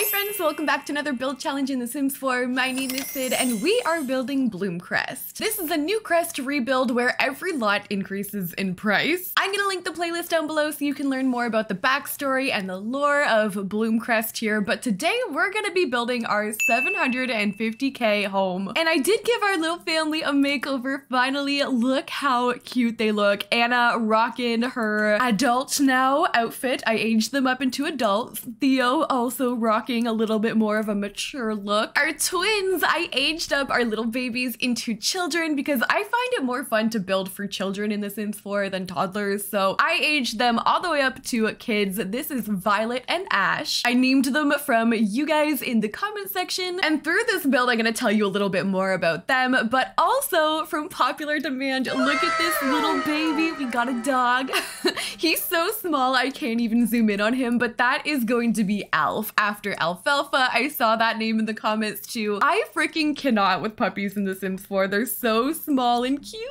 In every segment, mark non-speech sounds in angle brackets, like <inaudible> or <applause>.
Hi friends, welcome back to another build challenge in The Sims 4. My name is Syd and we are building Bloomcrest. This is a Newcrest to rebuild where every lot increases in price. I'm gonna link the playlist down below so you can learn more about the backstory and the lore of Bloomcrest here, but today we're gonna be building our 750k home. And I did give our little family a makeover finally. Look how cute they look. Anna rocking her adult now outfit. I aged them up into adults. Theo also rocking rocking a little bit more of a mature look. Our twins, I aged up our little babies into children because I find it more fun to build for children in The Sims 4 than toddlers. So I aged them all the way up to kids. This is Violet and Ash. I named them from you guys in the comment section. And through this build, I'm gonna tell you a little bit more about them, but also from popular demand, look at this little baby. We got a dog. <laughs> He's so small, I can't even zoom in on him, but that is going to be Alf after Alfalfa. I saw that name in the comments too. I freaking cannot with puppies in The Sims 4. They're so small and cute.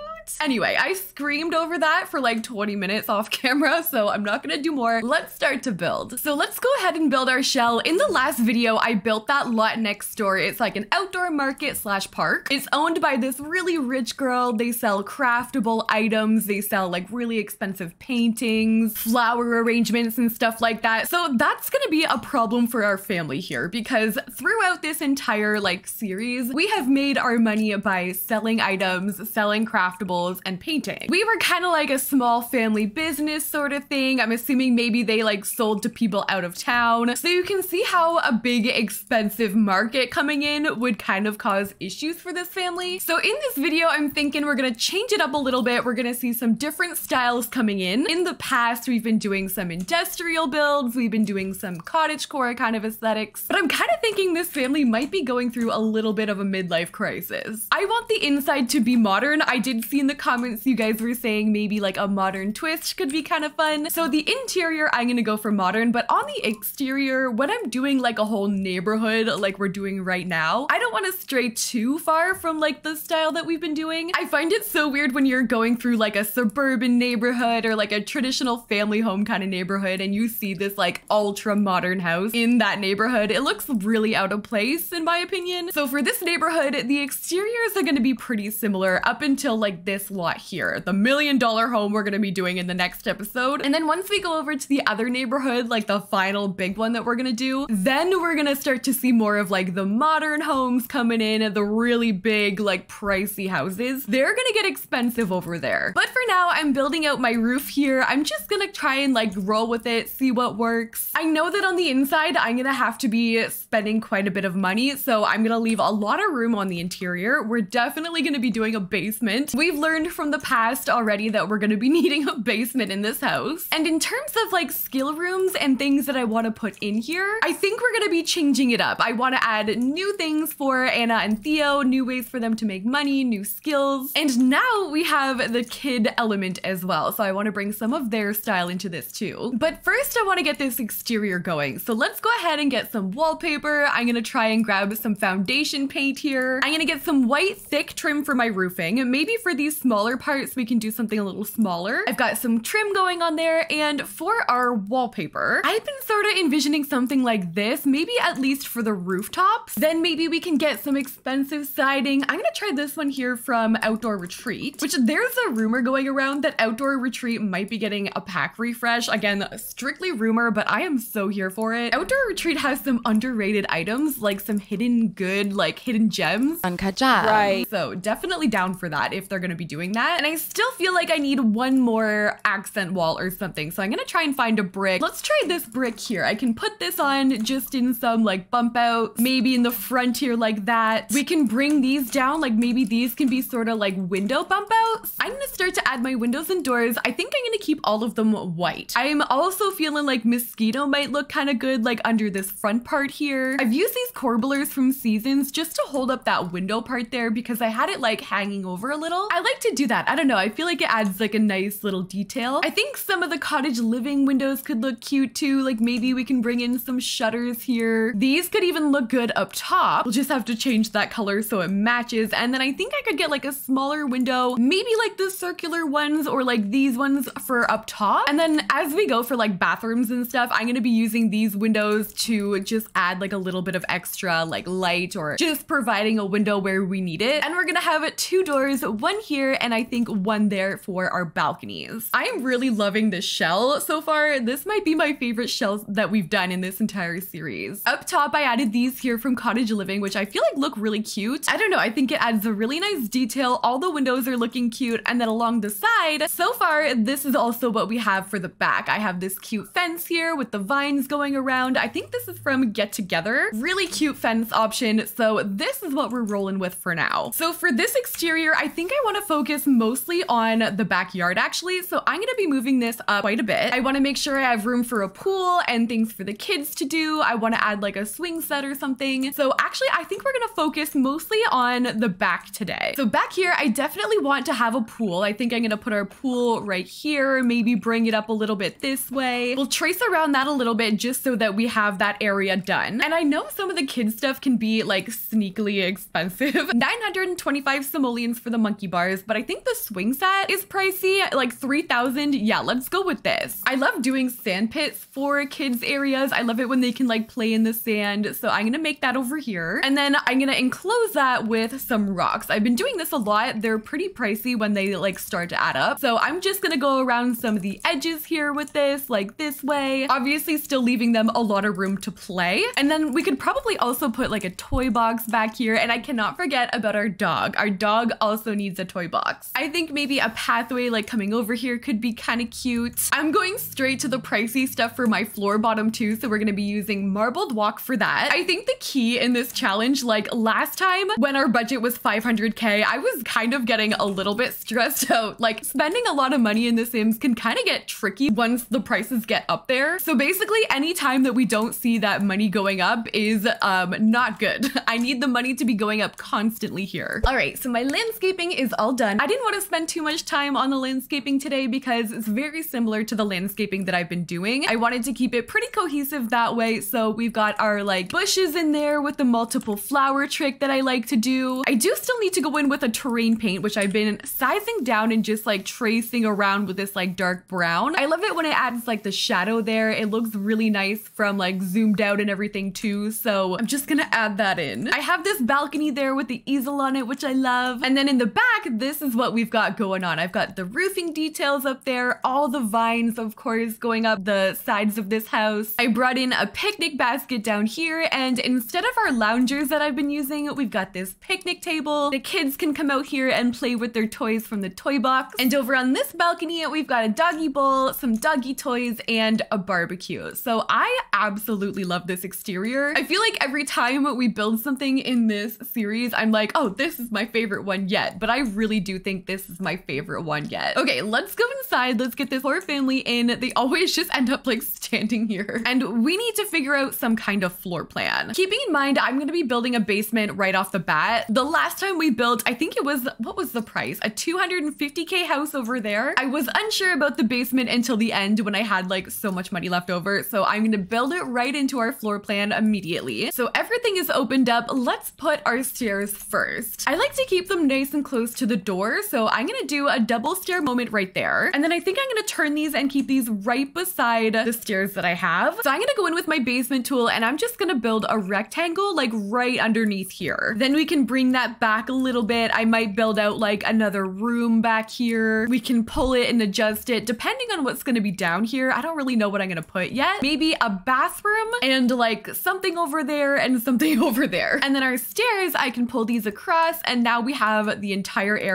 Anyway, I screamed over that for like 20 minutes off <laughs> camera, so I'm not gonna do more. Let's start to build. So let's go ahead and build our shell. In the last video, I built that lot next door. It's like an outdoor market slash park. It's owned by this really rich girl. They sell craftable items. They sell like really expensive paintings, flower arrangements and stuff like that. So that's gonna be a problem for our family here because throughout this entire like series, we have made our money by selling items, selling craftables, and painting. We were kind of like a small family business sort of thing. I'm assuming maybe they like sold to people out of town. So you can see how a big expensive market coming in would kind of cause issues for this family. So in this video, I'm thinking we're gonna change it up a little bit. We're gonna see some different styles coming in. In the past, we've been doing some industrial builds. We've been doing some cottagecore kind of aesthetics, but I'm kind of thinking this family might be going through a little bit of a midlife crisis. I want the inside to be modern. I did see in the comments you guys were saying maybe like a modern twist could be kind of fun. So the interior, I'm gonna go for modern, but on the exterior, when I'm doing like a whole neighborhood like we're doing right now, I don't want to stray too far from like the style that we've been doing. I find it so weird when you're going through like a suburban neighborhood or like a traditional family home kind of neighborhood and you see this like ultra modern house in that neighborhood, it looks really out of place in my opinion. So for this neighborhood, the exteriors are to be pretty similar up until like this lot here, the million dollar home we're to be doing in the next episode. And then once we go over to the other neighborhood, like the final big one that we're to do, then we're to start to see more of like the modern homes coming in, the really big like pricey houses. They're to get expensive over there. But for now, I'm building out my roof here. I'm just to try and like roll with it, see what works. I know that on the inside, I'm to have to be spending quite a bit of money, so I'm gonna leave a lot of room on the interior. We're definitely gonna be doing a basement. We've learned from the past already that we're gonna be <laughs> needing a basement in this house. And in terms of like skill rooms and things that I wanna put in here, I think we're gonna be changing it up. I wanna add new things for Anna and Theo, new ways for them to make money, new skills. And now we have the kid element as well, so I wanna bring some of their style into this too. But first I wanna get this exterior going. So let's go ahead and get some wallpaper. I'm gonna try and grab some foundation paint here. I'm gonna get some white thick trim for my roofing. Maybe for these smaller parts, we can do something a little smaller. I've got some trim going on there. And for our wallpaper, I've been sort of envisioning something like this, maybe at least for the rooftops. Then maybe we can get some expensive siding. I'm gonna try this one here from Outdoor Retreat, which there's a rumor going around that Outdoor Retreat might be getting a pack refresh. Again, strictly rumor, but I am so here for it. Outdoor Retreat has some underrated items, like some hidden good, like hidden gems. Uncut Gems. Um, right. So definitely down for that if they're gonna be doing that. And I still feel like I need one more accent wall or something. So I'm gonna try and find a brick. Let's try this brick here. I can put this on just in some like bump out, maybe in the front here like that. We can bring these down, like maybe these can be sort of like window bump outs. I'm gonna start to add my windows and doors. I think I'm gonna keep all of them white. I'm also feeling like mosquito might look kind of good like under this front part here. I've used these corbellers from Seasons just to hold up that window part there because I had it like hanging over a little. I like like to do that. I don't know. I feel like it adds like a nice little detail. I think some of the cottage living windows could look cute too. Like maybe we can bring in some shutters here. These could even look good up top. We'll just have to change that color so it matches. And then I think I could get like a smaller window, maybe like the circular ones or like these ones for up top. And then as we go for like bathrooms and stuff, I'm gonna be using these windows to just add like a little bit of extra like light or just providing a window where we need it. And we're gonna have two doors, one here and I think one there for our balconies. I'm really loving this shell so far. This might be my favorite shells that we've done in this entire series. Up top, I added these here from Cottage Living, which I feel like look really cute. I don't know, I think it adds a really nice detail. All the windows are looking cute. And then along the side, so far, this is also what we have for the back. I have this cute fence here with the vines going around. I think this is from Get Together. Really cute fence option. So this is what we're rolling with for now. So for this exterior, I think I want to focus mostly on the backyard actually. So I'm to be moving this up quite a bit. I want to make sure I have room for a pool and things for the kids to do. I want to add like a swing set or something. So actually, I think we're to focus mostly on the back today. So back here, I definitely want to have a pool. I think I'm to put our pool right here, maybe bring it up a little bit this way. We'll trace around that a little bit just so that we have that area done. And I know some of the kids stuff can be like sneakily <laughs> expensive. <laughs> 925 simoleons for the monkey bars, but I think the swing set is pricey, like 3,000. Yeah, let's go with this. I love doing sand pits for kids areas. I love it when they can like play in the sand. So I'm gonna make that over here. And then I'm gonna enclose that with some rocks. I've been doing this a lot. They're pretty pricey when they like start to add up. So I'm just gonna go around some of the edges here with this, like this way. Obviously still leaving them a lot of room to play. And then we could probably also put like a toy box back here. And I cannot forget about our dog. Our dog also needs a toy box. I think maybe a pathway like coming over here could be kind of cute. I'm going straight to the pricey stuff for my floor bottom too. So we're gonna be using marbled walk for that. I think the key in this challenge, like last time when our budget was 500k, I was kind of getting a little bit stressed <laughs> out. Like spending a lot of money in The Sims can kind of get tricky once the prices get up there. So basically any time that we don't see that money going up is um, not good. <laughs> I need the money to be going up constantly here. All right, so my landscaping is all done. I didn't want to spend too much time on the landscaping today because it's very similar to the landscaping that I've been doing. I wanted to keep it pretty cohesive that way. So we've got our like bushes in there with the multiple flower trick that I like to do. I do still need to go in with a terrain paint, which I've been sizing down and just like tracing around with this like dark brown. I love it when it adds like the shadow there. It looks really nice from like zoomed out and everything too. So I'm just gonna add that in. I have this balcony there with the easel on it, which I love. And then in the back, this is what we've got going on. I've got the roofing details up there, all the vines, of course, going up the sides of this house. I brought in a picnic basket down here, and instead of our loungers that I've been using, we've got this picnic table. The kids can come out here and play with their toys from the toy box. And over on this balcony, we've got a doggy bowl, some doggy toys, and a barbecue. So I absolutely love this exterior. I feel like every time we build something in this series, I'm like, oh, this is my favorite one yet. But I really do think this is my favorite one yet. Okay, let's go inside. Let's get this poor family in. They always just end up like standing here. And we need to figure out some kind of floor plan. Keeping in mind, I'm gonna be building a basement right off the bat. The last time we built, I think it was, what was the price? A 250k house over there. I was unsure about the basement until the end when I had like so much money left over. So I'm gonna build it right into our floor plan immediately. So everything is opened up. Let's put our stairs first. I like to keep them nice and close to the door. So I'm gonna do a double stair moment right there. And then I think I'm gonna turn these and keep these right beside the stairs that I have. So I'm gonna go in with my basement tool and I'm just gonna build a rectangle like right underneath here. Then we can bring that back a little bit. I might build out like another room back here. We can pull it and adjust it depending on what's gonna be down here. I don't really know what I'm gonna put yet. Maybe a bathroom and like something over there and something <laughs> over there. And then our stairs, I can pull these across and now we have the entire area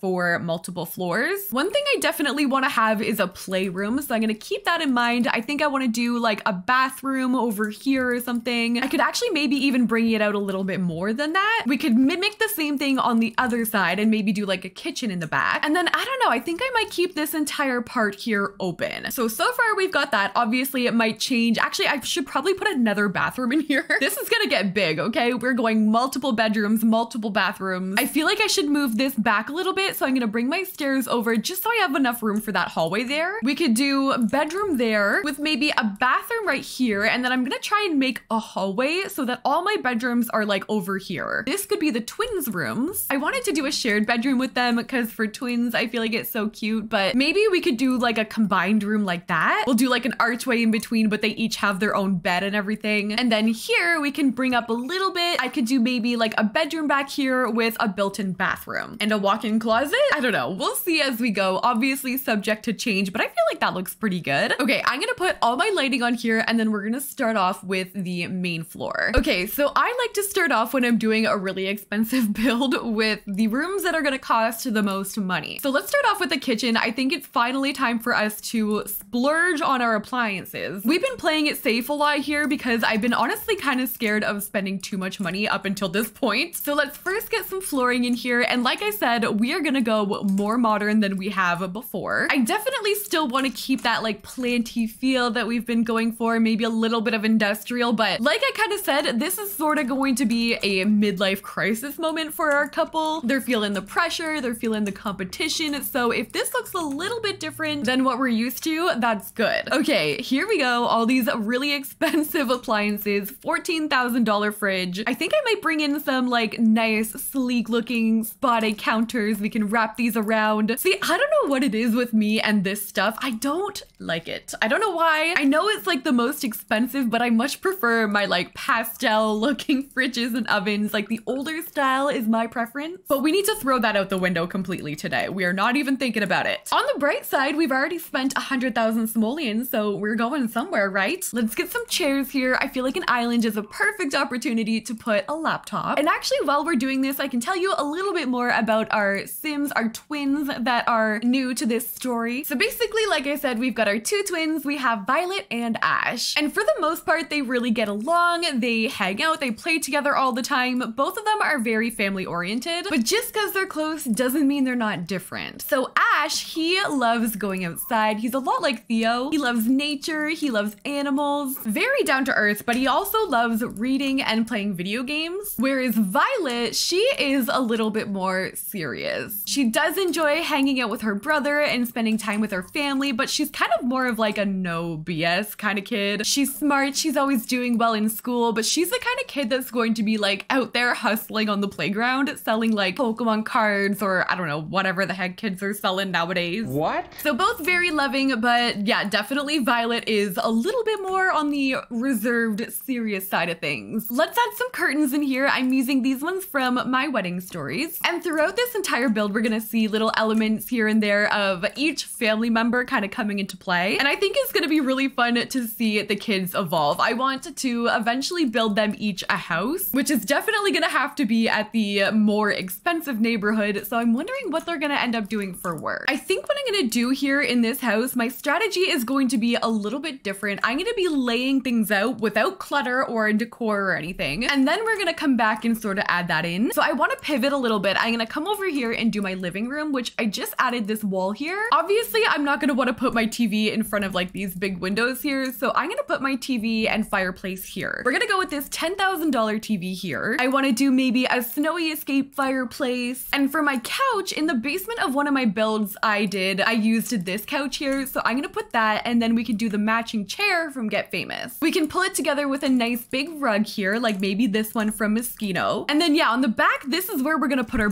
for multiple floors. One thing I definitely wanna have is a playroom. So I'm gonna keep that in mind. I think I wanna do like a bathroom over here or something. I could actually maybe even bring it out a little bit more than that. We could mimic the same thing on the other side and maybe do like a kitchen in the back. And then I don't know, I think I might keep this entire part here open. So, so far we've got that. Obviously it might change. Actually, I should probably put another bathroom in <laughs> here. this is gonna get big, okay? We're going multiple bedrooms, multiple bathrooms. I feel like I should move this back back a little bit. So I'm gonna bring my stairs over just so I have enough room for that hallway there. We could do bedroom there with maybe a bathroom right here. And then I'm gonna try and make a hallway so that all my bedrooms are like over here. This could be the twins rooms. I wanted to do a shared bedroom with them because for twins, I feel like it's so cute, but maybe we could do like a combined room like that. We'll do like an archway in between, but they each have their own bed and everything. And then here we can bring up a little bit. I could do maybe like a bedroom back here with a built-in bathroom and a walk-in closet. I don't know. We'll see as we go. Obviously subject to change, but I feel like that looks pretty good. Okay, I'm gonna put all my lighting on here and then we're gonna start off with the main floor. Okay, so I like to start off when I'm doing a really expensive <laughs> build with the rooms that are gonna cost the most money. So let's start off with the kitchen. I think it's finally time for us to splurge on our appliances. We've been playing it safe a lot here because I've been honestly kind of scared of spending too much money up until this point. So let's first get some flooring in here. And like I said, we are gonna go more modern than we have before. I definitely still want to keep that like planty feel that we've been going for, maybe a little bit of industrial, but like I kind of said, this is sort of going to be a midlife crisis moment for our couple. They're feeling the pressure, they're feeling the competition. So if this looks a little bit different than what we're used to, that's good. Okay, here we go. All these really <laughs> expensive appliances, $14,000 fridge. I think I might bring in some like nice, sleek looking spotted counters. We can wrap these around. See, I don't know what it is with me and this stuff. I don't like it. I don't know why. I know it's like the most expensive, but I much prefer my like pastel looking <laughs> fridges and ovens. Like the older style is my preference, but we need to throw that out the window completely today. We are not even thinking about it. On the bright side, we've already spent a 100,000 simoleons, so we're going somewhere, right? Let's get some chairs here. I feel like an island is a perfect opportunity to put a laptop. And actually, while we're doing this, I can tell you a little bit more about our Sims, our twins that are new to this story. So basically, like I said, we've got our two twins. We have Violet and Ash. And for the most part, they really get along. They hang out, they play together all the time. Both of them are very family oriented, but just because they're close doesn't mean they're not different. So Ash, he loves going outside. He's a lot like Theo. He loves nature, he loves animals, very down to earth, but he also loves reading and playing video games. Whereas Violet, she is a little bit more serious. She does enjoy hanging out with her brother and spending time with her family, but she's kind of more of like a no BS kind of kid. She's smart, she's always doing well in school, but she's the kind of kid that's going to be like out there hustling on the playground, selling like Pokemon cards or I don't know, whatever the heck kids are selling nowadays. What? So both very loving, but yeah, definitely Violet is a little bit more on the reserved, serious side of things. Let's add some curtains in here. I'm using these ones from My Wedding Stories. And throughout this entire build, we're gonna see little elements here and there of each family member kind of coming into play. And I think it's gonna be really fun to see the kids evolve. I want to eventually build them each a house, which is definitely gonna have to be at the more expensive neighborhood. So I'm wondering what they're gonna end up doing for work. I think what I'm gonna do here in this house, my strategy is going to be a little bit different. I'm gonna be laying things out without clutter or decor or anything. And then we're gonna come back and sort of add that in. So I wanna pivot a little bit. I'm gonna come over here and do my living room, which I just added this wall here. Obviously, I'm not gonna wanna put my TV in front of like these big windows here. So I'm gonna put my TV and fireplace here. We're gonna go with this $10,000 TV here. I wanna do maybe a snowy escape fireplace. And for my couch in the basement of one of my builds I did, I used this couch here. So I'm gonna put that and then we can do the matching chair from Get Famous. We can pull it together with a nice big rug here, like maybe this one from Moschino. And then yeah, on the back, this is where we're gonna put our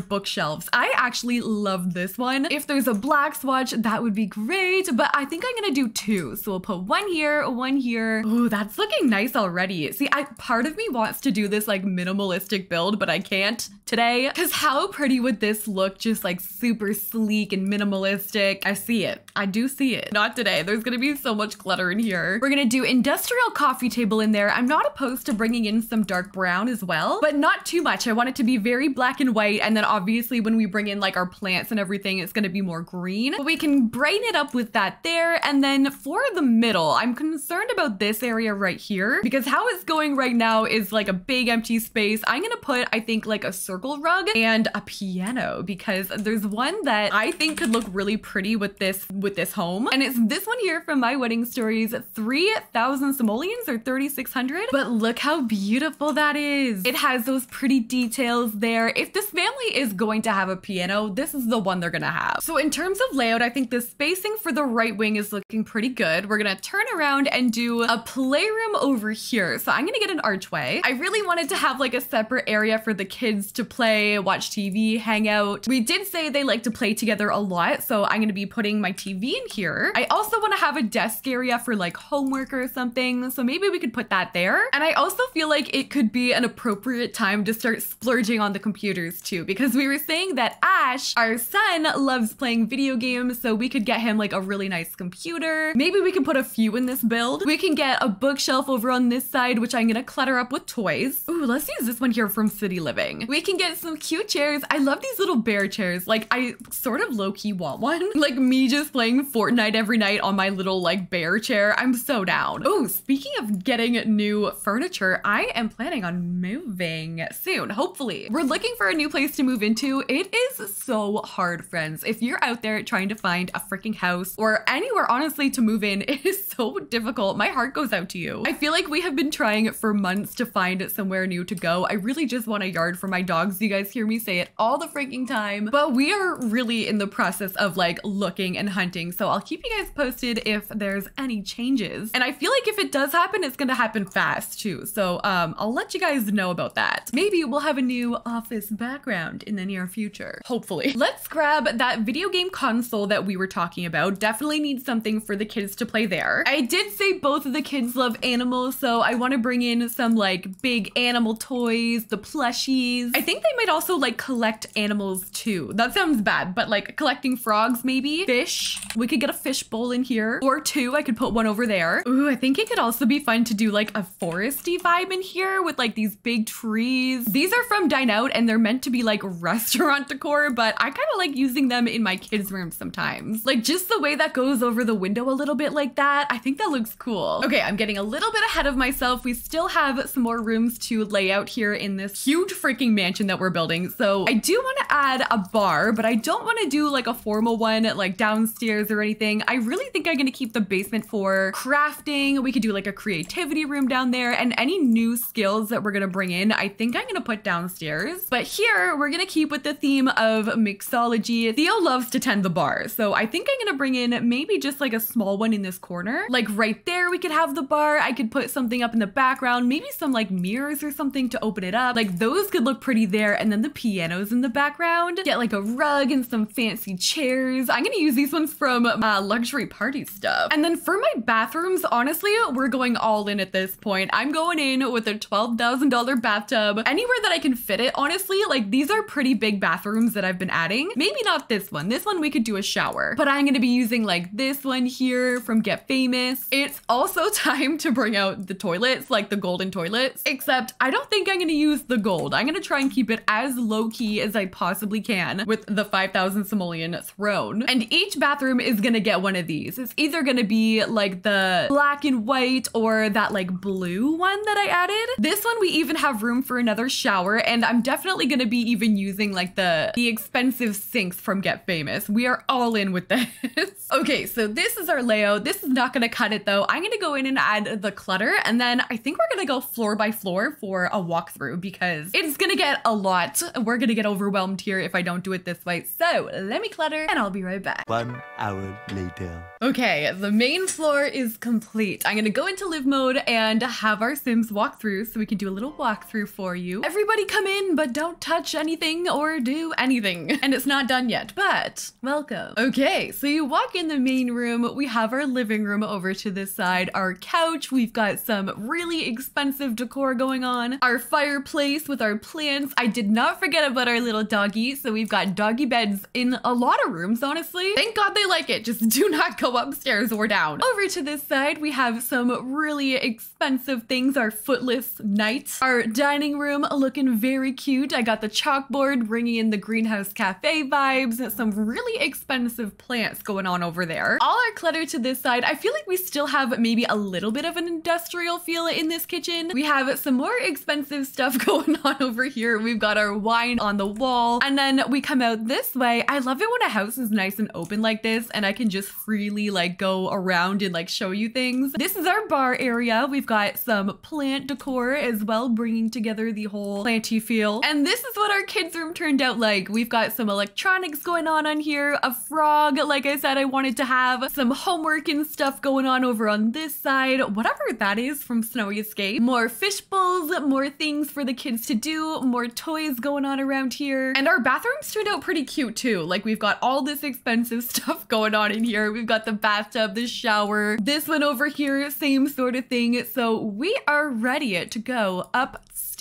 I actually love this one. If there's a black swatch, that would be great, but I think I'm gonna do two. So we'll put one here, one here. Oh, that's looking nice already. See, I part of me wants to do this like minimalistic build, but I can't today. Cause how pretty would this look just like super sleek and minimalistic? I see it. I do see it. Not today. There's gonna be so much clutter in here. We're gonna do industrial coffee table in there. I'm not opposed to bringing in some dark brown as well, but not too much. I want it to be very black and white. And then obviously when we bring in like our plants and everything, it's gonna be more green. But we can brighten it up with that there. And then for the middle, I'm concerned about this area right here because how it's going right now is like a big empty space. I'm gonna put, I think like a circle rug and a piano because there's one that I think could look really pretty with this with this home. And it's this one here from My Wedding Stories, 3,000 simoleons or 3,600. But look how beautiful that is. It has those pretty details there. If this family is going to have a piano, this is the one they're gonna have. So in terms of layout, I think the spacing for the right wing is looking pretty good. We're gonna turn around and do a playroom over here. So I'm gonna get an archway. I really wanted to have like a separate area for the kids to play, watch TV, hang out. We did say they like to play together a lot, so I'm gonna be putting my TV in here. I also wanna have a desk area for like homework or something, so maybe we could put that there. And I also feel like it could be an appropriate time to start splurging on the computers too, because we were saying that Ash, our son, loves playing video games, so we could get him like a really nice computer. Maybe we can put a few in this build. We can get a bookshelf over on this side, which I'm gonna clutter up with toys. Ooh, let's use this one here from City Living. We can get some cute chairs. I love these little bear chairs. Like I sort of low-key want one. <laughs> like me just playing Fortnite every night on my little like bear chair. I'm so down. Oh, speaking of getting new furniture, I am planning on moving soon, hopefully. We're looking for a new place to move into. It is so hard, friends. If you're out there trying to find a freaking house or anywhere, honestly, to move in, <laughs> it is so difficult. My heart goes out to you. I feel like we have been trying for months to find somewhere new to go. I really just want a yard for my dogs. You guys hear me say it all the freaking time, but we are really in the process of like looking and hunting. So I'll keep you guys posted if there's any changes. And I feel like if it does happen, it's gonna happen fast too. So um, I'll let you guys know about that. Maybe we'll have a new office background in the near future, hopefully. <laughs> Let's grab that video game console that we were talking about. Definitely need something for the kids to play there. I did say both of the kids love animals, so I want to bring in some like big animal toys, the plushies. I think they might also like collect animals too. That sounds bad, but like collecting frogs maybe. Fish. We could get a fish bowl in here or two. I could put one over there. Ooh, I think it could also be fun to do like a foresty vibe in here with like these big trees. These are from Dine Out and they're meant to be like <laughs> restaurant decor, but I kind of like using them in my kids' room sometimes. Like just the way that goes over the window a little bit like that. I think that looks cool. Okay, I'm getting a little bit ahead of myself. We still have some more rooms to lay out here in this huge freaking mansion that we're building. So I do want to add a bar, but I don't want to do like a formal one like downstairs or anything. I really think I'm going to keep the basement for crafting. We could do like a creativity room down there and any new skills that we're going to bring in, I think I'm going to put downstairs. But here we're going to keep with the theme of mixology. Theo loves to tend the bar. So I think I'm to bring in maybe just like a small one in this corner. Like right there, we could have the bar. I could put something up in the background, maybe some like mirrors or something to open it up. Like those could look pretty there. And then the pianos in the background. Get like a rug and some fancy chairs. I'm to use these ones from uh, luxury party stuff. And then for my bathrooms, honestly, we're going all in at this point. I'm going in with a $12,000 bathtub. Anywhere that I can fit it, honestly, like these are pretty big bathrooms that I've been adding. Maybe not this one. This one we could do a shower, but I'm to be using like this one here from Get Famous. It's also <laughs> time to bring out the toilets, like the golden toilets, except I don't think I'm to use the gold. I'm to try and keep it as low key as I possibly can with the 5,000 simoleon throne. And each bathroom is to get one of these. It's either to be like the black and white or that like blue one that I added. This one we even have room for another shower and I'm definitely to be even using like the, the expensive sinks from Get Famous. We are all in with this. <laughs> okay, so this is our layout. This is not going to cut it though. I'm going to go in and add the clutter and then I think we're going to go floor by floor for a walkthrough because it's going to get a lot. We're going to get overwhelmed here if I don't do it this way. So let me clutter and I'll be right back. One hour later. Okay, the main floor is complete. I'm gonna go into live mode and have our Sims walk through so we can do a little walkthrough for you. Everybody come in, but don't touch anything or do anything. <laughs> And it's not done yet, but welcome. Okay, so you walk in the main room. We have our living room over to this side, our couch. We've got some really expensive decor going on. Our fireplace with our plants. I did not forget about our little doggy. So we've got doggy beds in a lot of rooms, honestly. Thank God they like it. Just do not go upstairs or down. Over to this side, we have some really expensive things. Our footless knight. Our dining room looking very cute. I got the chalkboard bringing in the greenhouse cafe vibes. Some really expensive plants going on over there. All our clutter to this side. I feel like we still have maybe a little bit of an industrial feel in this kitchen. We have some more expensive stuff <laughs> going on over here. We've got our wine on the wall. And then we come out this way. I love it when a house is nice and open like this and I can just freely like go around and like show you things. This is our bar area. We've got some plant decor as well, bringing together the whole planty feel. And this is what our kids room turned turned out like. We've got some electronics going on on here, a frog, like I said, I wanted to have some homework and stuff going on over on this side, whatever that is from Snowy Escape. More fish bowls, more things for the kids to do, more toys going on around here. And our bathrooms turned out pretty cute too. Like we've got all this expensive <laughs> stuff going on in here. We've got the bathtub, the shower, this one over here, same sort of thing. So we are ready to go upstairs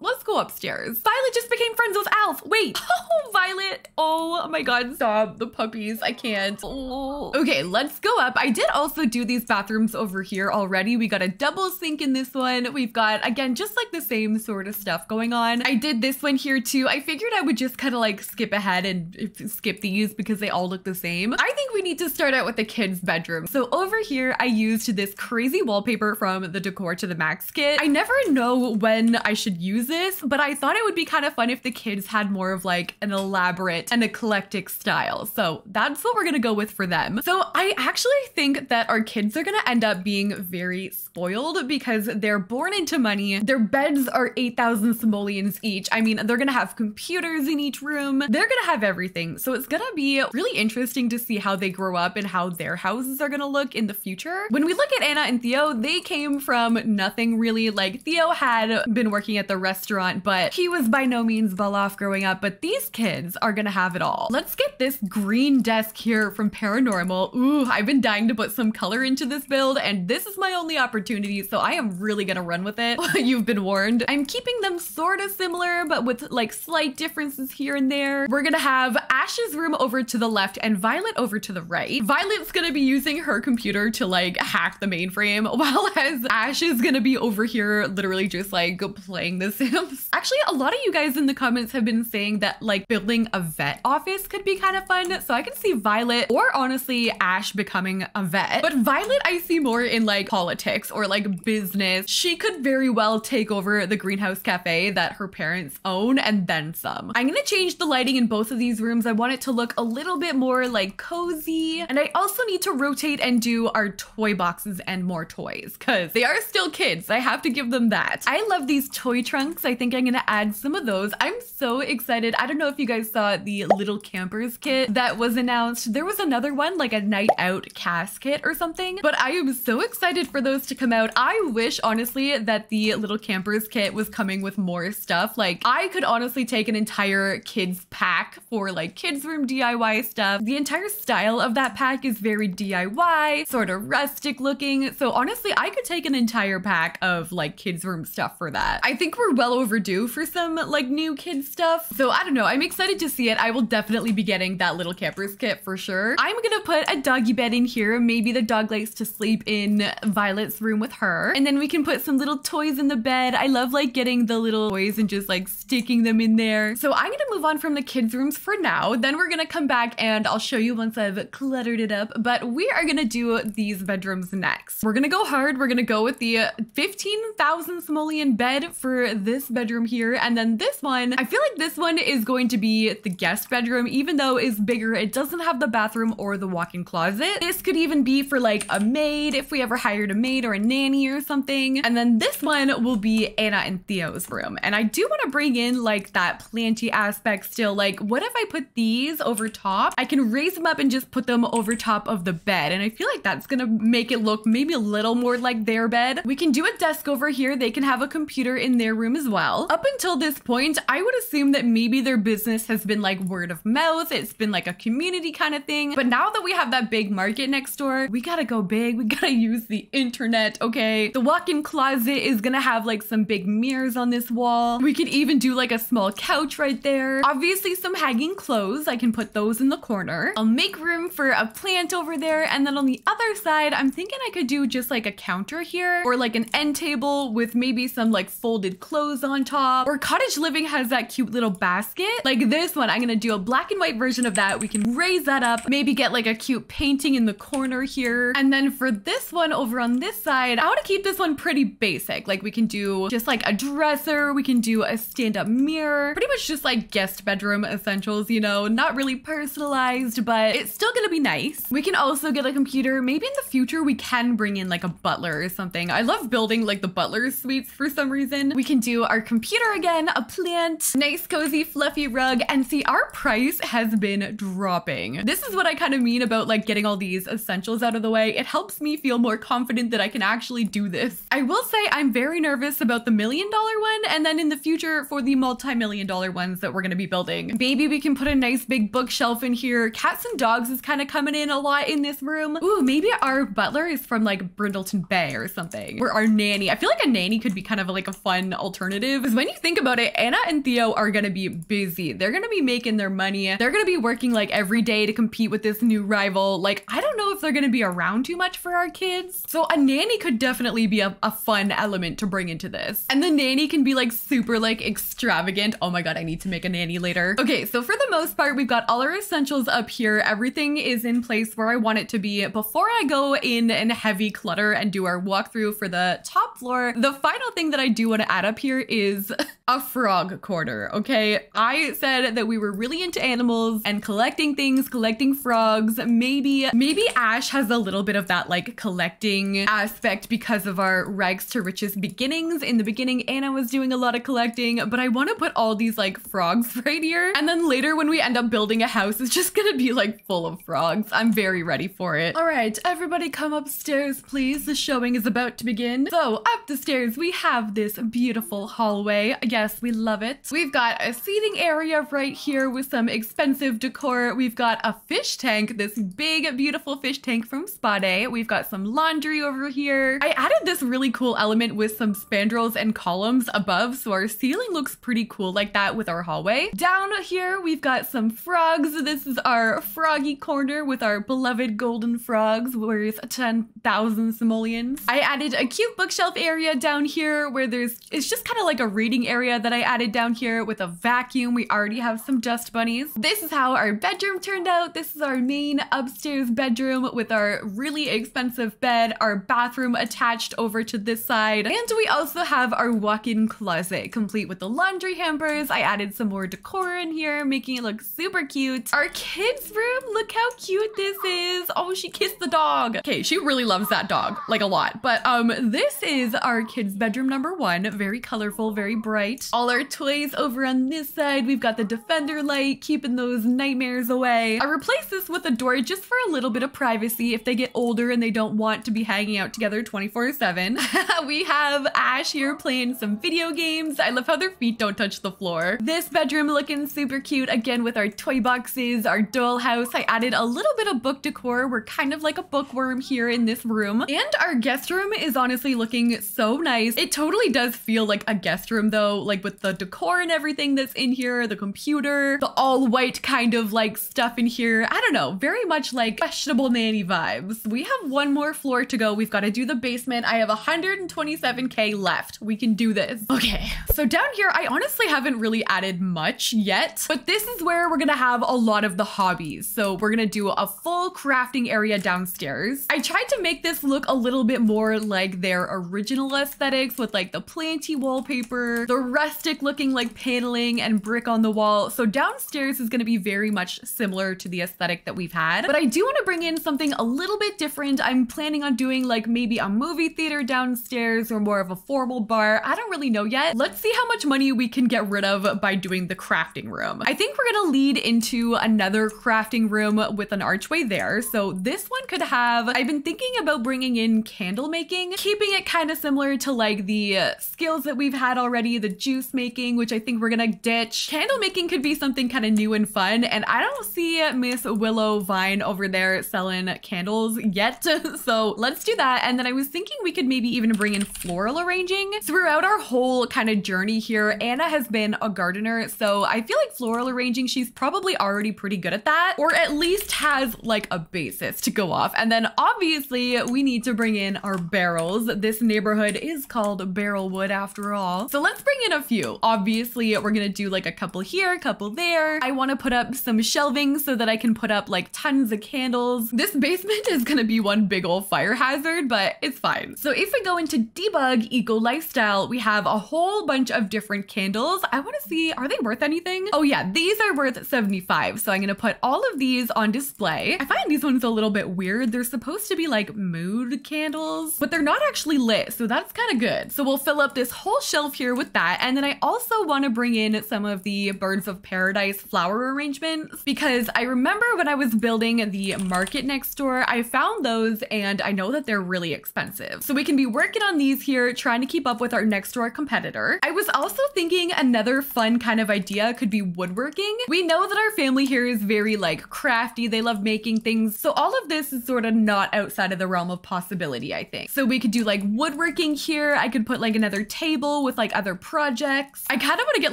let's go upstairs. Violet just became friends with Alf. Wait. <laughs> Oh, Violet. Oh my God. Stop. The puppies. I can't. Oh. Okay, let's go up. I did also do these bathrooms over here already. We got a double sink in this one. We've got, again, just like the same sort of stuff going on. I did this one here too. I figured I would just kind of like skip ahead and skip these because they all look the same. I think we need to start out with the kids' bedroom. So over here, I used this crazy wallpaper from the Decor to the Max kit. I never know when I should use this, but I thought it would be kind of fun if the kids had more of like an elaborate and eclectic style. So that's what we're gonna go with for them. So I actually think that our kids are gonna end up being very spoiled because they're born into money. Their beds are 8,000 simoleons each. I mean, they're gonna have computers in each room. They're gonna have everything. So it's gonna be really interesting to see how they grow up and how their houses are gonna look in the future. When we look at Anna and Theo, they came from nothing really. Like Theo had been working at the restaurant but he was by no means well off growing up. But these kids are gonna have it all. Let's get this green desk here from Paranormal. Ooh, I've been dying to put some color into this build, and this is my only opportunity, so I am really gonna run with it. <laughs> You've been warned. I'm keeping them sort of similar, but with like slight differences here and there. We're gonna have Ash's room over to the left and Violet over to the right. Violet's gonna be using her computer to like hack the mainframe, <laughs> while as Ash is gonna be over here literally just like playing The Sims. <laughs> Actually, a lot of you guys in the comments have been saying that like building a vet office could be kind of fun. So I can see Violet or honestly Ash becoming a vet. But Violet I see more in like politics or like business. She could very well take over the greenhouse cafe that her parents own and then some. I'm gonna change the lighting in both of these rooms. I want it to look a little bit more like cozy. And I also need to rotate and do our toy boxes and more toys because they are still kids. I have to give them that. I love these toy trunks. I think I'm gonna add some of those. I'm so excited. I don't know if you guys saw the little campers kit that was announced. There was another one, like a night out cast kit or something, but I am so excited for those to come out. I wish honestly that the little campers kit was coming with more stuff. Like I could honestly take an entire kids pack for like kids room DIY stuff. The entire style of that pack is very DIY, sort of rustic looking. So honestly, I could take an entire pack of like kids room stuff for that. I think we're well overdue for some like new kid stuff. So I don't know. I'm excited to see it. I will definitely be getting that little campers kit for sure. I'm gonna put a doggy bed in here. Maybe the dog likes to sleep in Violet's room with her. And then we can put some little toys in the bed. I love like getting the little toys and just like sticking them in there. So I'm gonna move on from the kids' rooms for now. Then we're gonna come back and I'll show you once I've cluttered it up. But we are gonna do these bedrooms next. We're gonna go hard. We're gonna go with the 15,000 simoleon bed for this bedroom here. And then this one, I feel like this one is going to be the guest bedroom, even though it's bigger. It doesn't have the bathroom or the walk-in closet. This could even be for like a maid if we ever hired a maid or a nanny or something. And then this one will be Anna and Theo's room. And I do want to bring in like that planty aspect still. Like what if I put these over top? I can raise them up and just put them over top of the bed. And I feel like that's gonna make it look maybe a little more like their bed. We can do a desk over here. They can have a computer in their room as well up until this point, I would assume that maybe their business has been like word of mouth. It's been like a community kind of thing. But now that we have that big market next door, we gotta go big. We gotta <laughs> use the internet, okay? The walk-in closet is gonna have like some big mirrors on this wall. We could even do like a small couch right there. Obviously some hanging clothes. I can put those in the corner. I'll make room for a plant over there. And then on the other side, I'm thinking I could do just like a counter here or like an end table with maybe some like folded clothes on top. Or Cottage Living has that cute little basket. Like this one, I'm gonna do a black and white version of that. We can raise that up, maybe get like a cute painting in the corner here. And then for this one over on this side, I wanna keep this one pretty basic. Like we can do just like a dresser, we can do a stand-up mirror, pretty much just like guest bedroom essentials, you know, not really personalized, but it's still gonna be nice. We can also get a computer. Maybe in the future we can bring in like a butler or something. I love building like the butler suites for some reason. We can do our computer again, a plant, nice cozy fluffy rug and see our price has been dropping. This is what I kind of mean about like getting all these essentials out of the way. It helps me feel more confident that I can actually do this. I will say I'm very nervous about the million dollar one and then in the future for the multi-million dollar ones that we're going to be building. Maybe we can put a nice big bookshelf in here. Cats and dogs is kind of coming in a lot in this room. Ooh, maybe our butler is from like Brindleton Bay or something. Or our nanny. I feel like a nanny could be kind of like a fun alternative. Because when you think about it, Anna and Theo are to be busy. They're to be making their money. They're to be working like every day to compete with this new rival. Like, I don't know if they're to be around too much for our kids. So a nanny could definitely be a, a fun element to bring into this. And the nanny can be like super like extravagant. Oh my God, I need to make a nanny later. Okay, so for the most part, we've got all our essentials up here. Everything is in place where I want it to be. Before I go in and heavy clutter and do our walkthrough for the top floor, the final thing that I do want to add up here is a frog quarter, okay? I said that we were really into animals and collecting things, collecting frogs. Maybe, maybe Ash has a little bit of that like collecting aspect because of our rags to riches beginnings. In the beginning, Anna was doing a lot of collecting, but I want to put all these like frogs <laughs> right here. And then later when we end up building a house, it's just gonna be like full of frogs. I'm very ready for it. All right, everybody come upstairs, please. The showing is about to begin. So up the stairs, we have this beautiful hallway. Yes, we love it. We've got a seating area right here with some expensive decor. We've got a fish tank, this big, beautiful fish tank from Spa Day. We've got some laundry over here. I added this really cool element with some spandrels and columns above, so our ceiling looks pretty cool like that with our hallway. Down here, we've got some frogs. This is our froggy corner with our beloved golden frogs worth 10,000 simoleons. I added a cute bookshelf area down here where there's, it's just kind of like a reading area that I added down here with a vacuum. We already have some dust bunnies. This is how our bedroom turned out. This is our main upstairs bedroom with our really expensive bed, our bathroom attached over to this side. And we also have our walk-in closet complete with the laundry hampers. I added some more decor in here, making it look super cute. Our kids room, look how cute this is. Oh, she kissed the dog. Okay, she really loves that dog, like a lot. But um, this is our kids bedroom number one. Very colorful, very bright. All our toys over on this side. We've got the defender light, keeping those nightmares away. I replaced this with a door just for a little bit of privacy if they get older and they don't want to be hanging out together 24 seven. <laughs> we have Ash here playing some video games. I love how their feet don't touch the floor. This bedroom looking super cute again with our toy boxes, our dollhouse. I added a little bit of book decor. We're kind of like a bookworm here in this room. And our guest room is honestly looking so nice. It totally does feel like a guest room though, like with the decor and everything that's in here, the computer, the all white kind of like stuff in here. I don't know, very much like vegetable nanny vibes. We have one more floor to go. We've got to do the basement. I have 127k left. We can do this. Okay, so down here, I honestly haven't really added much yet, but this is where we're gonna have a lot of the hobbies. So we're gonna do a full crafting area downstairs. I tried to make this look a little bit more like their original aesthetics with like the planty wallpaper, the rustic looking like paneling and brick on the wall. So downstairs is gonna be very much similar to the aesthetic that we've had, but I do wanna bring in something a little bit different. I'm planning on doing like maybe a movie theater downstairs or more of a formal bar. I don't really know yet. Let's see how much money we can get rid of by doing the crafting room. I think we're gonna lead into another crafting room with an archway there. So this one could have, I've been thinking about bringing in candle making, keeping it kind of similar to like the skills that we've had already, the juice making, which I think we're gonna ditch. Candle making could be something kind of new and fun. And I don't see Miss Willow Vine over there selling candles yet. <laughs> so let's do that. And then I was thinking we could maybe even bring in floral arranging. Throughout our whole kind of journey here, Anna has been a gardener. So I feel like floral arranging, she's probably already pretty good at that, or at least has like a basis to go off. And then obviously we need to bring in our barrels. This neighborhood is called Barrelwood after all. So let's bring in a few. Obviously we're gonna do like a couple here, a couple there. I wanna put up some shelving so that I can put up like tons of candles. This basement is gonna be one big old fire hazard, but it's fine. So if we go into debug eco lifestyle, we have a whole bunch of different candles. I wanna see, are they worth anything? Oh yeah, these are worth 75. So I'm gonna put all of these on display. I find these ones a little bit weird. They're supposed to be like mood candles, but they're not actually lit. So that's kind of good. So we'll fill up this whole shelf here with that. And then I also want to bring in some of the Birds of Paradise flower arrangements because I remember when I was building the market next door, I found those and I know that they're really expensive. So we can be working on these here, trying to keep up with our next door competitor. I was also thinking another fun kind of idea could be woodworking. We know that our family here is very like crafty. They love making things. So all of this is sort of not outside of the realm of possibility, I think. So we could do like woodworking here. I could put like another table with like other projects. I kind of want to get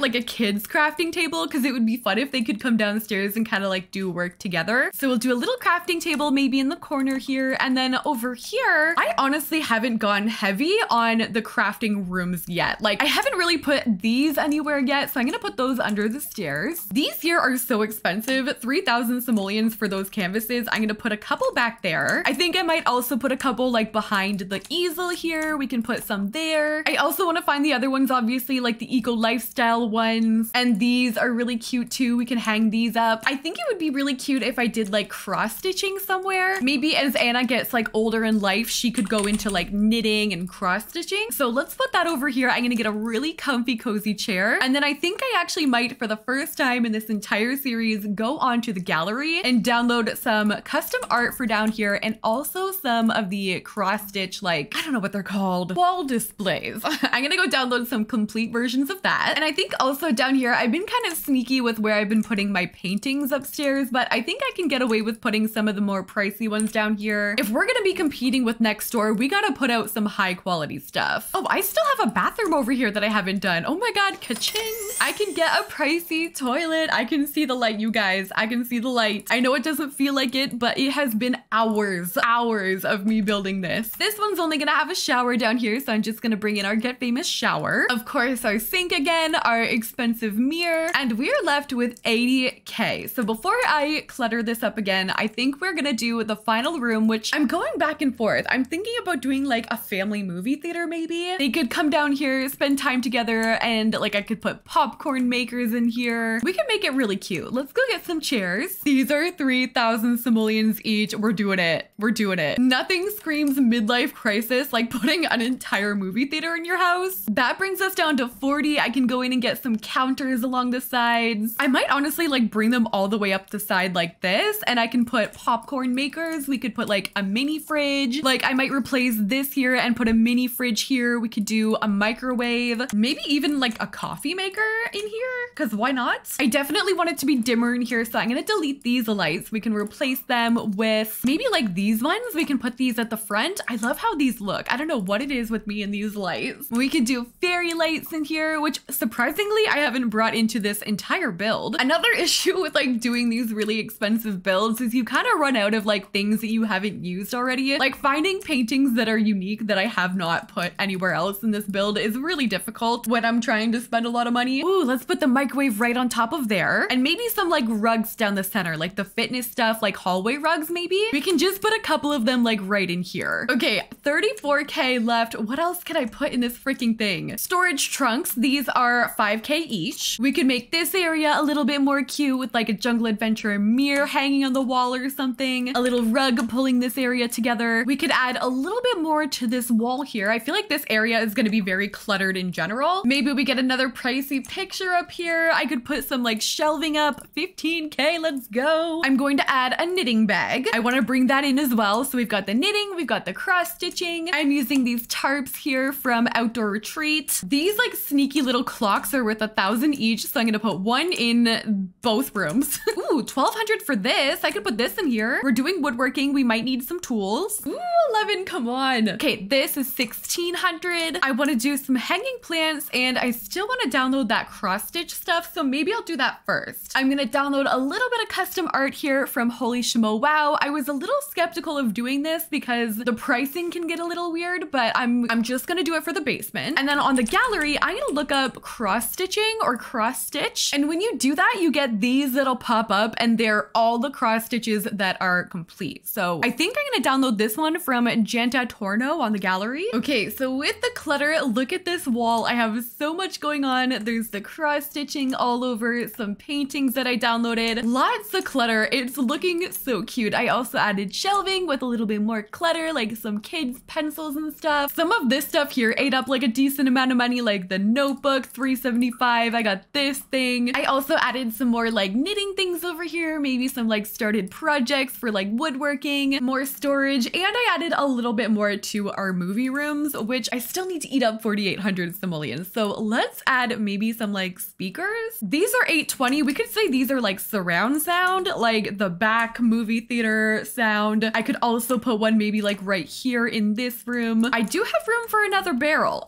like a kids crafting table because it would be fun if they could come downstairs and kind of like do work together. So we'll do a little crafting table maybe in the corner here. And then over here, I honestly haven't gone heavy on the crafting rooms yet. Like I haven't really put these anywhere yet. So I'm going to put those under the stairs. These here are so expensive. 3,000 simoleons for those canvases. I'm going to put a couple back there. I think I might also put a couple like behind the easel here. We can put some there. I also want to find the other ones, obviously, like the eco lifestyle ones. And these are really cute too. We can hang these up. I think it would be really cute if I did like cross stitching somewhere. Maybe as Anna gets like older in life, she could go into like knitting and cross stitching. So let's put that over here. I'm going to get a really comfy, cozy chair. And then I think I actually might, for the first time in this entire series, go onto the gallery and download some custom art for down here and also some of the cross stitch, like, I don't know what they're called, wall displays. <laughs> <laughs> I'm gonna go download some complete versions of that. And I think also down here, I've been kind of sneaky with where I've been putting my paintings upstairs, but I think I can get away with putting some of the more pricey ones down here. If we're gonna be competing with next door, we gotta put out some high quality stuff. Oh, I still have a bathroom over here that I haven't done. Oh my God, ka-ching. I can get a pricey toilet. I can see the light, you guys. I can see the light. I know it doesn't feel like it, but it has been hours, hours of me building this. This one's only gonna have a shower down here, so I'm just gonna bring in our Get Famous shower. Of course, our sink again, our expensive mirror, and we're left with 80K. So before I clutter this up again, I think we're gonna do the final room, which I'm going back and forth. I'm thinking about doing like a family movie theater maybe. They could come down here, spend time together, and like I could put popcorn makers in here. We can make it really cute. Let's go get some chairs. These are 3,000 simoleons each. We're doing it. We're doing it. Nothing screams midlife crisis like putting an entire movie theater in your house. That brings us down to 40. I can go in and get some counters along the sides. I might honestly like bring them all the way up the side like this and I can put popcorn makers. We could put like a mini fridge. Like I might replace this here and put a mini fridge here. We could do a microwave, maybe even like a coffee maker in here because why not? I definitely want it to be dimmer in here so I'm to delete these lights. We can replace them with maybe like these ones. We can put these at the front. I love how these look. I don't know what it is with me and these lights. We could do fairy lights in here, which surprisingly I haven't brought into this entire build. Another <laughs> issue with like doing these really expensive builds is you kind of run out of like things that you haven't used already. Like finding paintings that are unique that I have not put anywhere else in this build is really difficult when I'm trying to spend a lot of money. Ooh, let's put the microwave right on top of there. And maybe some like rugs down the center, like the fitness stuff, like hallway rugs maybe. We can just put a couple of them like right in here. Okay, 34K left. What else can I put in this freaking thing? Storage trunks. These are 5K each. We could make this area a little bit more cute with like a jungle adventure mirror hanging on the wall or something. A little rug pulling this area together. We could add a little bit more to this wall here. I feel like this area is going to be very cluttered in general. Maybe we get another pricey picture up here. I could put some like shelving up. 15K, let's go. I'm going to add a knitting bag. I want to bring that in as well. So we've got the knitting, we've got the cross stitching. I'm using these tarps here from Outdoor Retreat. These like sneaky little clocks are worth a thousand each. So I'm to put one in both rooms. <laughs> Ooh, 1200 for this. I could put this in here. We're doing woodworking. We might need some tools. Ooh, 11, come on. Okay, this is 1600. I want to do some hanging plants and I still want to download that cross stitch stuff. So maybe I'll do that first. I'm to download a little bit of custom art here from Holy Shimo Wow. I was a little skeptical of doing this because the pricing can get a little weird, but I'm, I'm just to do it for the basement. And then on the gallery, I'm going to look up cross stitching or cross stitch. And when you do that, you get these that'll pop up up and they're all the cross stitches that are complete. So I think I'm gonna download this one from Janta Torno on the gallery. Okay, so with the clutter, look at this wall. I have so much going on. There's the cross stitching all over, some paintings that I downloaded, lots of clutter. It's looking so cute. I also added shelving with a little bit more clutter, like some kids' pencils and stuff. Some of this stuff here ate up like a decent amount of money, like the notebook, 375. I got this thing. I also added some more like knitting things over here, maybe some like started projects for like woodworking, more storage, and I added a little bit more to our movie rooms, which I still need to eat up 4,800 simoleons. So let's add maybe some like speakers. These are 820. We could say these are like surround sound, like the back movie theater sound. I could also put one maybe like right here in this room. I do have room for another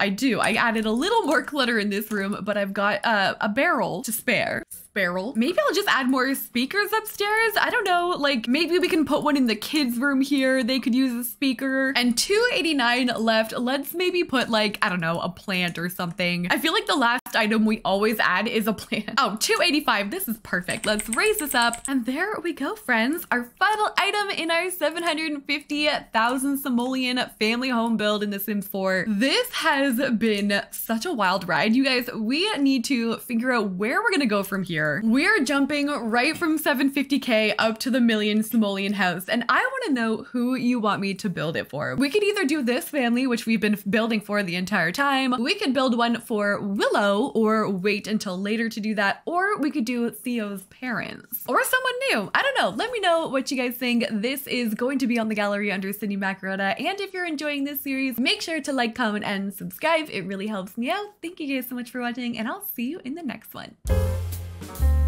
I do. I added a little more <laughs> clutter in this room, but I've got uh, a barrel to spare barrel. Maybe I'll just add more speakers upstairs. I don't know. Like maybe we can put one in the kids room here. They could use a speaker and 289 left. Let's maybe put like, I don't know, a plant or something. I feel like the last item we always add is a plant. Oh, 285. This is perfect. Let's raise this up. And there we go, friends. Our final item in our 750,000 simoleon family home build in The Sims 4. This has been such a wild ride. You guys, we need to figure out where we're going to go from here here. We're jumping right from 750k up to the million simoleon house, and I want to know who you want me to build it for. We could either do this family, which we've been building for the entire time. We could build one for Willow or wait until later to do that, or we could do Theo's parents or someone new. I don't know. Let me know what you guys think. This is going to be on the gallery under Sydney Macoretta. And if you're enjoying this series, make sure to like, comment, and subscribe. It really helps me out. Thank you guys so much for watching, and I'll see you in the next one. Thank you.